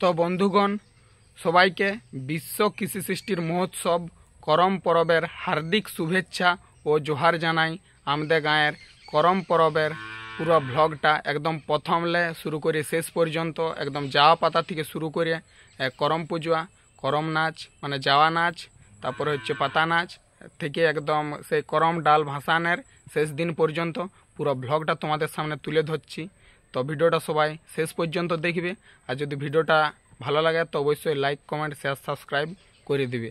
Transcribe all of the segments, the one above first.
তো বন্ধুগণ, সবাইকে বিশ্ব কৃষি সৃষ্টির মহোৎসব, করম পরবের হার্দিক শুভেচ্ছা ও জোহার জানাই আমাদের গাঁয়ের করম পরবের পুরো ভ্লগটা একদম প্রথমলে শুরু করে শেষ পর্যন্ত, একদম যাওয়া পাতা থেকে শুরু করে করম পুজোয়া, করম নাচ মানে যাওয়া নাচ, তারপরে হচ্ছে পাতা নাচ, থেকে একদম সেই করম ডাল ভাসানের শেষ দিন পর্যন্ত পুরো ভ্লগটা তোমাদের সামনে তুলে ধরছি। তো ভিডিওটা সবাই শেষ পর্যন্ত দেখবে। আর যদি ভিডিওটা ভালো লাগে, তো অবশ্যই লাইক কমেন্ট শেয়ার সাবস্ক্রাইব করে দিবে।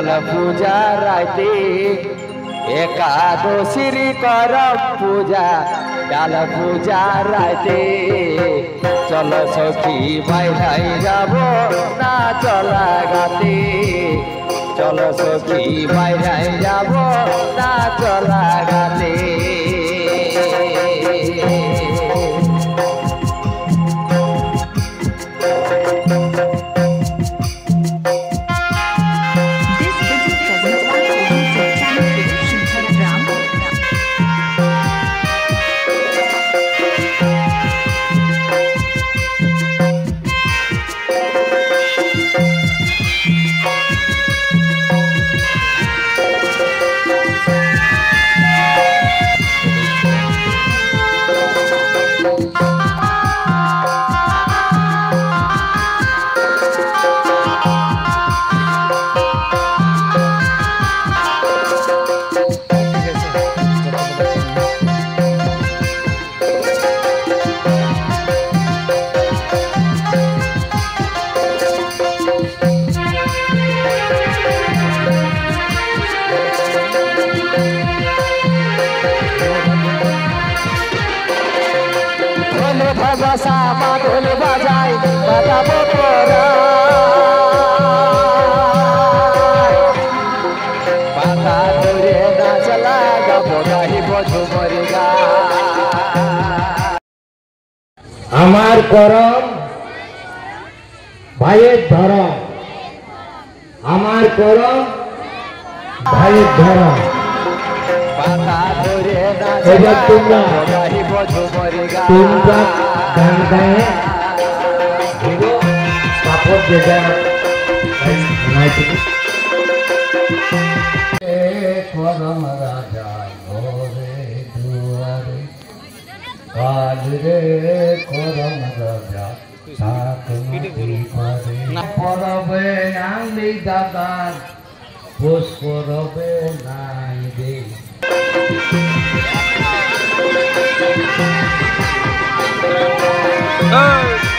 ডাল পূজা রাতে একাদশীর কর পূজা, কাল পূজা রাতে। চল সখী বাইরাই যাব না চলা গাতে চল সখী বাইরাই যাব না চলা গাতে আমার করম ভাইয়ের ধরম আমার করম ভাইয়ের ধরম পাতা ধরে নাচ এবার তোমরা লাগাবো গাহিব গাইব ঝুমরি গা তিনটা গান গায়ে হিরো কাপড় যেটা করম রাজা ঘরে দুয়ারে কাল রে করম রাজা পরবে নামলি দাদার পোষ করবে নাই রে। ঢোল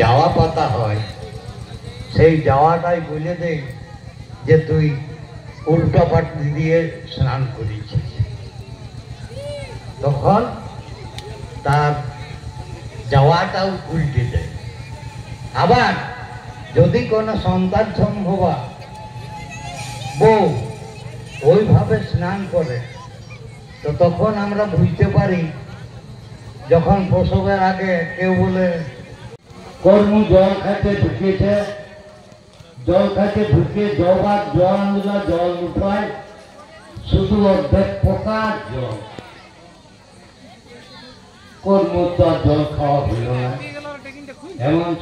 যাওয়া পাতা হয়। সেই যাওয়াটাই বলে দেই যে তুই উল্টো পাটি দিয়ে স্নান করেছিস। তখন তার যাওয়াটাও উল্টে যায় আবার যদি কোনো সন্তান সম্ভবা, বউ ওইভাবে স্নান করে, তো তখন আমরা বুঝতে পারি, যখন প্রসবের আগে কেউ বলে, কর্ম জল খাইতে ঢুকিয়েছে জল খাইতে ঢুকিয়ে জবার জল আনলো জল উঠায়, শুধু অর্ধেক পোকার জল। কর্ম তো জল খাওয়া হইল না। Hello.